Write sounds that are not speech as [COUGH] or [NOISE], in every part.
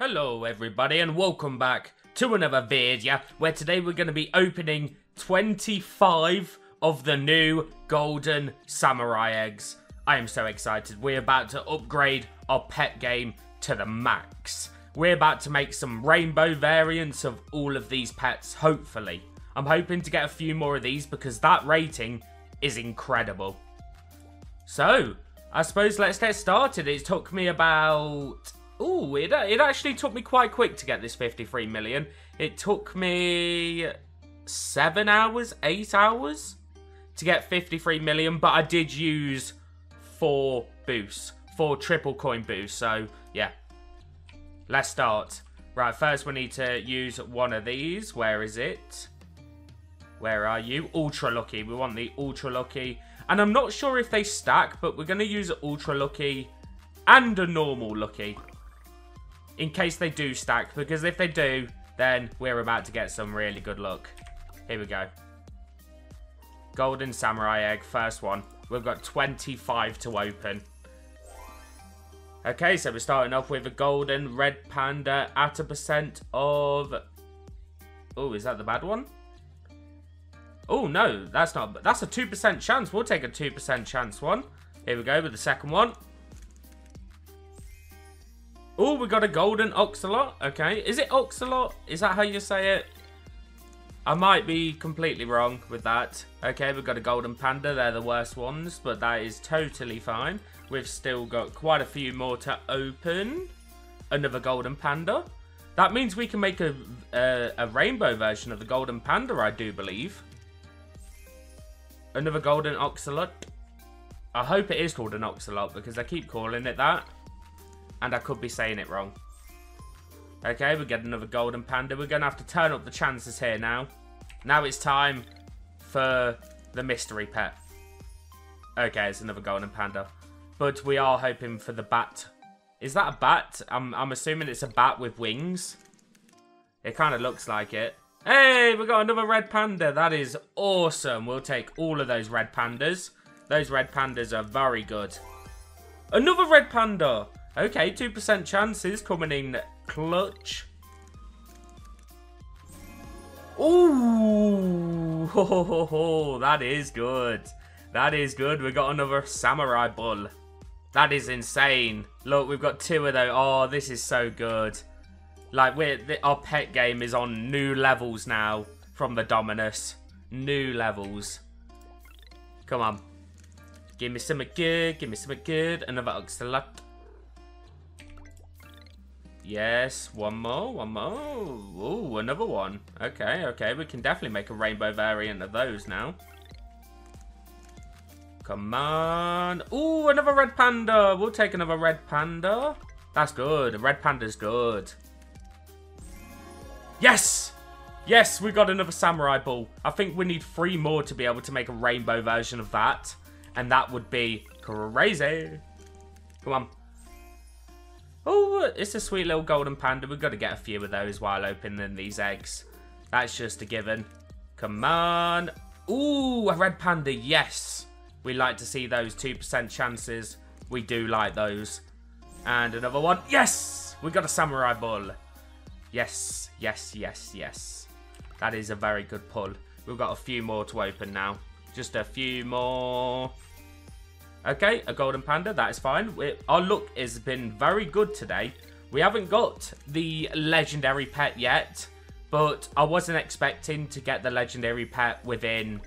Hello everybody and welcome back to another video where today we're going to be opening 25 of the new golden samurai eggs. I am so excited. We're about to upgrade our pet game to the max. We're about to make some rainbow variants of all of these pets, hopefully. I'm hoping to get a few more of these because that rating is incredible. So, I suppose let's get started. It took me about Ooh, it, uh, it actually took me quite quick to get this 53 million. It took me seven hours, eight hours to get 53 million, but I did use four boosts, four triple coin boosts. So, yeah. Let's start. Right, first we need to use one of these. Where is it? Where are you? Ultra Lucky. We want the Ultra Lucky. And I'm not sure if they stack, but we're going to use Ultra Lucky and a normal Lucky in case they do stack, because if they do, then we're about to get some really good luck. Here we go. Golden Samurai Egg, first one. We've got 25 to open. Okay, so we're starting off with a golden red panda at a percent of... Oh, is that the bad one? Oh, no, that's not... That's a 2% chance. We'll take a 2% chance one. Here we go with the second one. Oh, we got a golden oxalot. Okay. Is it oxalot? Is that how you say it? I might be completely wrong with that. Okay, we've got a golden panda. They're the worst ones, but that is totally fine. We've still got quite a few more to open. Another golden panda. That means we can make a, a, a rainbow version of the golden panda, I do believe. Another golden oxalot. I hope it is called an oxalot because I keep calling it that. And I could be saying it wrong. Okay, we get another golden panda. We're going to have to turn up the chances here now. Now it's time for the mystery pet. Okay, it's another golden panda. But we are hoping for the bat. Is that a bat? I'm, I'm assuming it's a bat with wings. It kind of looks like it. Hey, we got another red panda. That is awesome. We'll take all of those red pandas. Those red pandas are very good. Another red panda. Okay, 2% chances coming in clutch. Ooh, ho, ho, ho, that is good. That is good. We got another samurai bull. That is insane. Look, we've got two of those. Oh, this is so good. Like, we're, our pet game is on new levels now from the Dominus. New levels. Come on. Give me something good. Give me something good. Another Oxalot. Yes, one more, one more. Ooh, another one. Okay, okay, we can definitely make a rainbow variant of those now. Come on. Ooh, another red panda. We'll take another red panda. That's good. A red panda's good. Yes! Yes, we got another samurai bull. I think we need three more to be able to make a rainbow version of that. And that would be crazy. Come on. Oh, it's a sweet little golden panda. We've got to get a few of those while opening these eggs. That's just a given. Come on. Ooh, a red panda. Yes. We like to see those 2% chances. We do like those. And another one. Yes. We got a samurai bull. Yes, yes, yes, yes. That is a very good pull. We've got a few more to open now. Just a few more. Okay, a golden panda, that is fine. We, our luck has been very good today. We haven't got the legendary pet yet, but I wasn't expecting to get the legendary pet within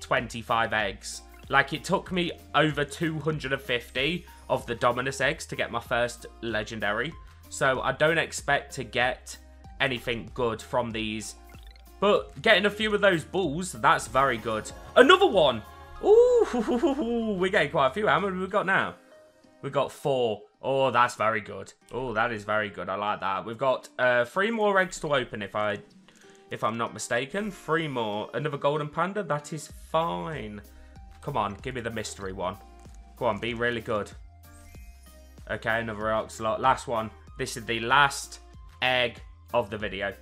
25 eggs. Like, it took me over 250 of the Dominus eggs to get my first legendary. So, I don't expect to get anything good from these. But getting a few of those bulls, that's very good. Another one! Ooh, [LAUGHS] we're getting quite a few. How many have we got now? We've got four. Oh, that's very good. Oh, that is very good. I like that. We've got uh, three more eggs to open if I, if I'm not mistaken. Three more. Another golden panda. That is fine. Come on, give me the mystery one. Go on, be really good. Okay, another oxalot. Last one. This is the last egg of the video.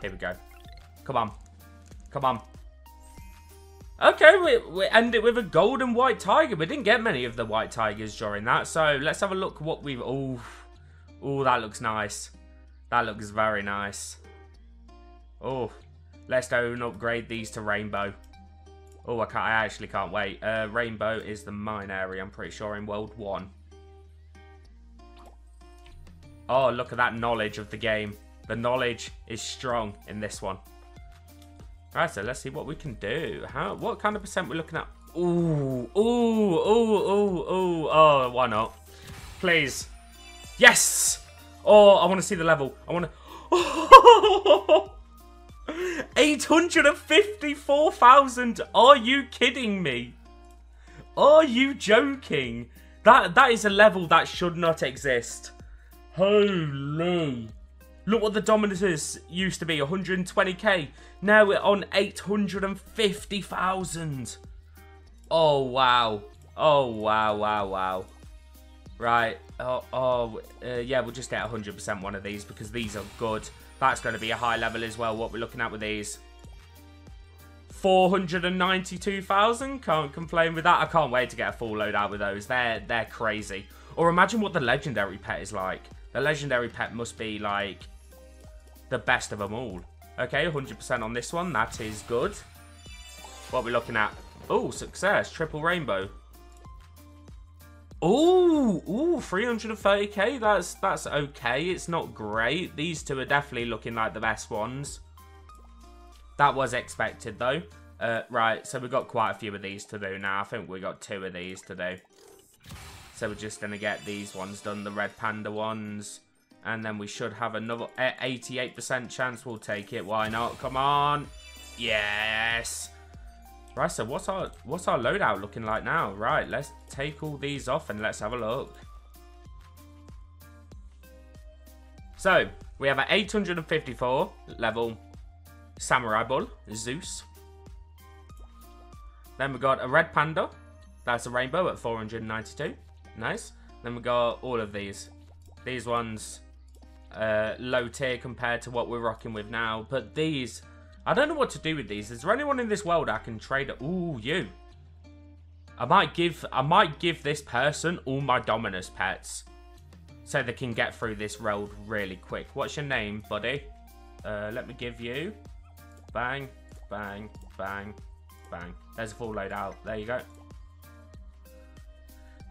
Here we go. Come on. Come on. Okay, we, we end it with a golden white tiger. We didn't get many of the white tigers during that, so let's have a look what we've... Oh, oh, that looks nice. That looks very nice. Oh, let's go and upgrade these to rainbow. Oh, I, can't, I actually can't wait. Uh, rainbow is the mine area, I'm pretty sure, in World 1. Oh, look at that knowledge of the game. The knowledge is strong in this one. Right, so let's see what we can do. How? What kind of percent we're looking at? Ooh, ooh, ooh, ooh, ooh. Oh, why not? Please. Yes! Oh, I want to see the level. I want to... Oh! 854,000! Are you kidding me? Are you joking? That That is a level that should not exist. Holy. Look what the Dominus used to be, 120k. Now we're on 850,000. Oh, wow. Oh, wow, wow, wow. Right. Oh, oh uh, yeah, we'll just get 100% one of these because these are good. That's going to be a high level as well, what we're looking at with these. 492,000. Can't complain with that. I can't wait to get a full load out with those. They're, they're crazy. Or imagine what the legendary pet is like. The legendary pet must be like the best of them all. Okay, 100% on this one. That is good. What are we looking at? Oh, success. Triple rainbow. Oh, ooh, 330k. That's that's okay. It's not great. These two are definitely looking like the best ones. That was expected though. Uh, right, so we've got quite a few of these to do now. I think we got two of these to do. So we're just going to get these ones done, the red panda ones. And then we should have another eh, 88% chance we'll take it. Why not? Come on. Yes. Right, so what's our what's our loadout looking like now? Right, let's take all these off and let's have a look. So, we have an 854 level Samurai Bull, Zeus. Then we got a Red Panda. That's a rainbow at 492. Nice. Then we got all of these. These ones, uh, low tier compared to what we're rocking with now. But these, I don't know what to do with these. Is there anyone in this world I can trade? Ooh, you. I might give, I might give this person all my Dominus pets. So they can get through this road really quick. What's your name, buddy? Uh, let me give you. Bang, bang, bang, bang. There's a full load out. There you go.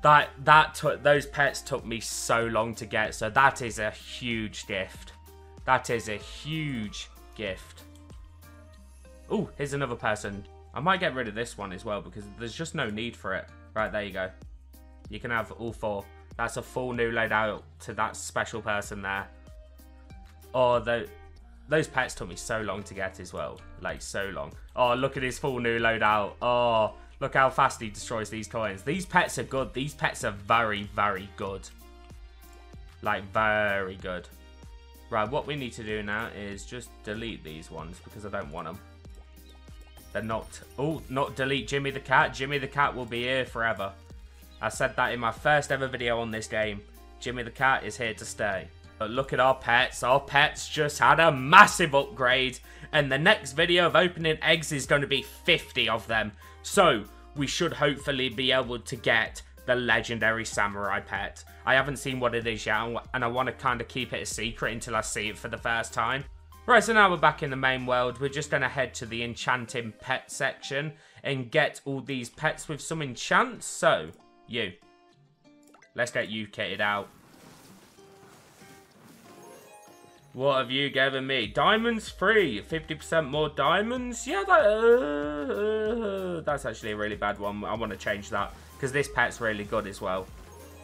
That that took those pets took me so long to get, so that is a huge gift. That is a huge gift. Oh, here's another person. I might get rid of this one as well because there's just no need for it. Right, there you go. You can have all four. That's a full new loadout to that special person there. Oh, the, those pets took me so long to get as well. Like, so long. Oh, look at his full new loadout. Oh, Look how fast he destroys these coins. These pets are good. These pets are very, very good. Like, very good. Right, what we need to do now is just delete these ones because I don't want them. They're not... Oh, not delete Jimmy the Cat. Jimmy the Cat will be here forever. I said that in my first ever video on this game. Jimmy the Cat is here to stay. Look at our pets. Our pets just had a massive upgrade. And the next video of opening eggs is going to be 50 of them. So, we should hopefully be able to get the legendary samurai pet. I haven't seen what it is yet, and I want to kind of keep it a secret until I see it for the first time. Right, so now we're back in the main world. We're just going to head to the enchanting pet section and get all these pets with some enchants. So, you. Let's get you kitted out. What have you given me? Diamonds free. 50% more diamonds? Yeah, that, uh, uh, that's actually a really bad one. I want to change that. Because this pet's really good as well.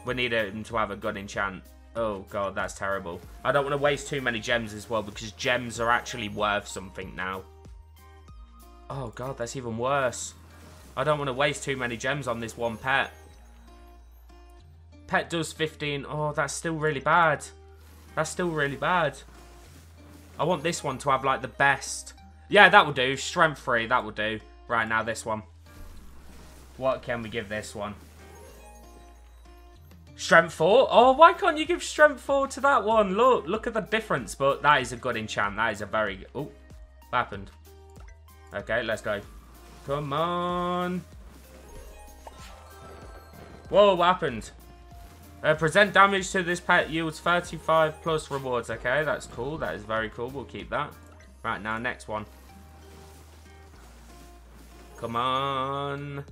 We need him to have a good enchant. Oh, God, that's terrible. I don't want to waste too many gems as well. Because gems are actually worth something now. Oh, God, that's even worse. I don't want to waste too many gems on this one pet. Pet does 15. Oh, that's still really bad. That's still really bad. I want this one to have, like, the best. Yeah, that will do. Strength 3, that will do. Right, now this one. What can we give this one? Strength 4? Oh, why can't you give Strength 4 to that one? Look, look at the difference. But that is a good enchant. That is a very... Oh, what happened? Okay, let's go. Come on. Whoa, what happened? Uh, present damage to this pet yields 35 plus rewards. Okay, that's cool. That is very cool. We'll keep that. Right, now, next one. Come on.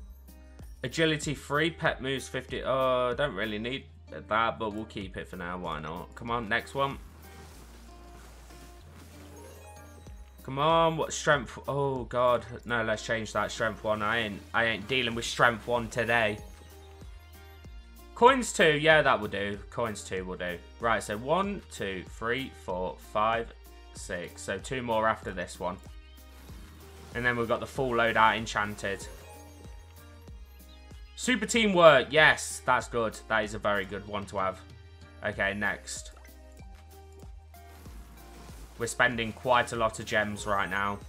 Agility 3, pet moves 50. Oh, don't really need that, but we'll keep it for now. Why not? Come on, next one. Come on, what strength? Oh god, no, let's change that strength one. I ain't, I ain't dealing with strength one today. Coins two, yeah, that will do. Coins two will do. Right, so one, two, three, four, five, six. So two more after this one. And then we've got the full loadout enchanted. Super teamwork, yes, that's good. That is a very good one to have. Okay, next. We're spending quite a lot of gems right now.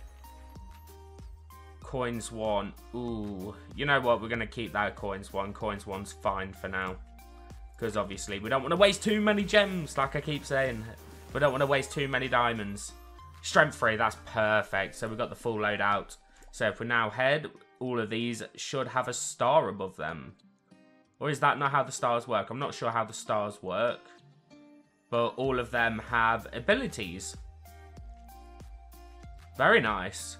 Coins one. Ooh. You know what? We're going to keep that coins one. Coins one's fine for now. Because obviously we don't want to waste too many gems, like I keep saying. We don't want to waste too many diamonds. Strength 3, that's perfect. So we've got the full load out. So if we now head, all of these should have a star above them. Or is that not how the stars work? I'm not sure how the stars work. But all of them have abilities. Very nice.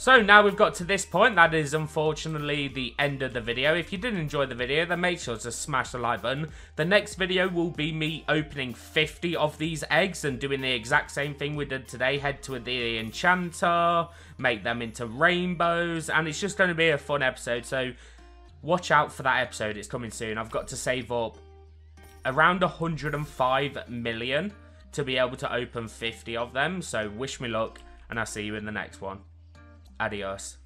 So now we've got to this point, that is unfortunately the end of the video. If you did enjoy the video, then make sure to smash the like button. The next video will be me opening 50 of these eggs and doing the exact same thing we did today. Head to the enchanter, make them into rainbows, and it's just going to be a fun episode. So watch out for that episode, it's coming soon. I've got to save up around 105 million to be able to open 50 of them, so wish me luck, and I'll see you in the next one. Adiós.